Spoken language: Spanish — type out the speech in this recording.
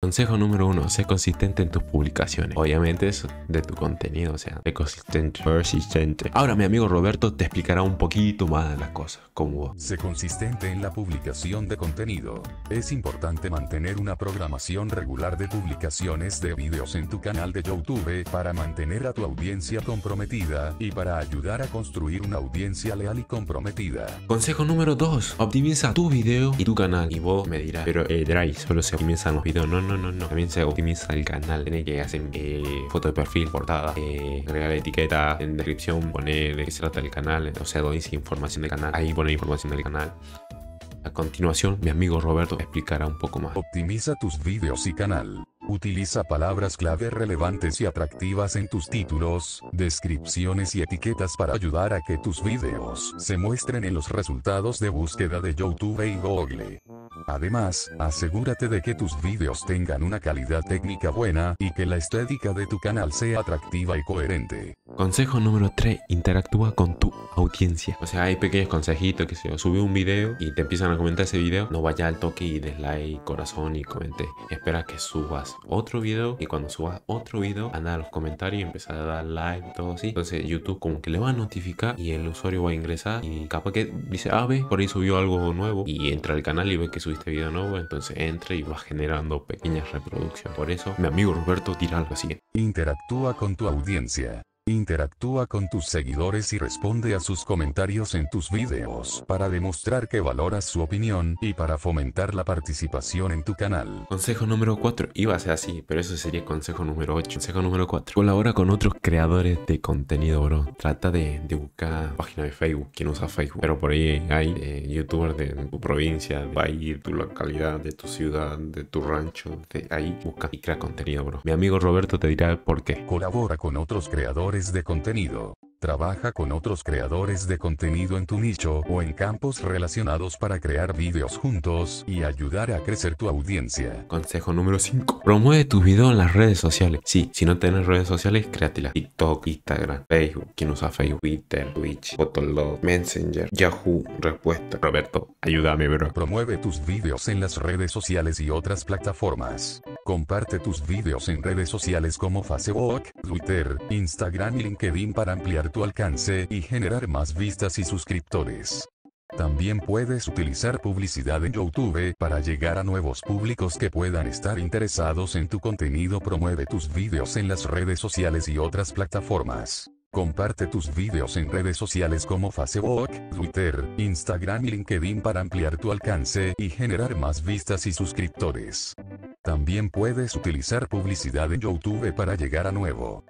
Consejo número uno, sé consistente en tus publicaciones. Obviamente es de tu contenido, o sea, sé consistente, persistente. Ahora mi amigo Roberto te explicará un poquito más de las cosas, como Sé consistente en la publicación de contenido. Es importante mantener una programación regular de publicaciones de videos en tu canal de YouTube para mantener a tu audiencia comprometida y para ayudar a construir una audiencia leal y comprometida. Consejo número 2. Optimiza tu video y tu canal. Y vos me dirás, pero eh, Drive solo se optimizan los videos. No, no, no, no. También se optimiza el canal. Tiene que hacer eh, foto de perfil, portada, eh, agregar etiqueta, en descripción poner de qué se trata el canal. O sea, donde dice información del canal. Ahí pone información del canal. A continuación, mi amigo Roberto explicará un poco más. Optimiza tus videos y canal. Utiliza palabras clave relevantes y atractivas en tus títulos, descripciones y etiquetas para ayudar a que tus videos se muestren en los resultados de búsqueda de YouTube y Google. Además, asegúrate de que tus videos tengan una calidad técnica buena y que la estética de tu canal sea atractiva y coherente. Consejo número 3. Interactúa con tu audiencia. O sea, hay pequeños consejitos que si yo subí un video y te empiezan a comentar ese video, no vaya al toque y des like, corazón y comente. Espera que subas otro video y cuando subas otro video, anda a los comentarios y empieza a dar like, todo así. Entonces YouTube como que le va a notificar y el usuario va a ingresar y capaz que dice, ah, ve, por ahí subió algo nuevo y entra al canal y ve que subiste video nuevo, entonces entra y va generando pequeñas reproducciones. Por eso, mi amigo Roberto dirá algo así. Interactúa con tu audiencia. Interactúa con tus seguidores y responde a sus comentarios en tus videos para demostrar que valoras su opinión y para fomentar la participación en tu canal. Consejo número 4. Iba a ser así, pero eso sería consejo número 8. Consejo número 4. Colabora con otros creadores de contenido, bro. Trata de, de buscar página de Facebook. Quien usa Facebook. Pero por ahí hay eh, youtubers de tu provincia, de país, tu localidad, de tu ciudad, de tu rancho. De ahí busca y crea contenido, bro. Mi amigo Roberto te dirá el por qué. Colabora con otros creadores de contenido. Trabaja con otros creadores de contenido en tu nicho o en campos relacionados para crear vídeos juntos y ayudar a crecer tu audiencia. Consejo número 5. Promueve tus videos en las redes sociales. Sí, si no tienes redes sociales, créatelas. TikTok, Instagram, Facebook. Quien usa Facebook, Twitter, Twitch, Fotolog, Messenger, Yahoo, Respuesta. Roberto, ayúdame, bro. Promueve tus vídeos en las redes sociales y otras plataformas. Comparte tus vídeos en redes sociales como Facebook, Twitter, Instagram y LinkedIn para ampliar tu alcance y generar más vistas y suscriptores. También puedes utilizar publicidad en YouTube para llegar a nuevos públicos que puedan estar interesados en tu contenido. Promueve tus vídeos en las redes sociales y otras plataformas. Comparte tus vídeos en redes sociales como Facebook, Twitter, Instagram y LinkedIn para ampliar tu alcance y generar más vistas y suscriptores. También puedes utilizar publicidad en YouTube para llegar a nuevo